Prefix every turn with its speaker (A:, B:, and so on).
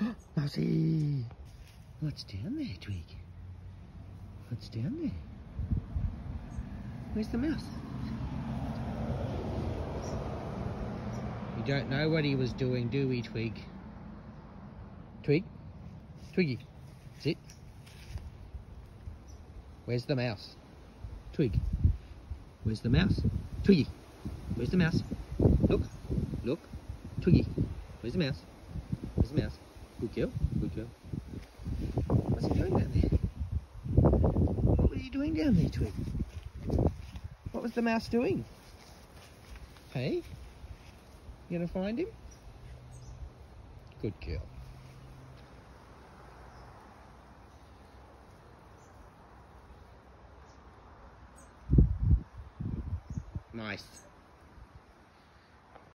A: Mousy! What's down there, Twig? What's down there? Where's the mouse? You don't know what he was doing, do we, Twig? Twig? Twiggy, sit. Where's the mouse? Twig. Where's the mouse? Twiggy. Where's the mouse? Look. Look. Twiggy. Where's the mouse? Where's the mouse? Good girl. Good girl. What's he doing down there? What were you doing down there, Twig? What was the mouse doing? Hey? You gonna find him? Good girl. Nice.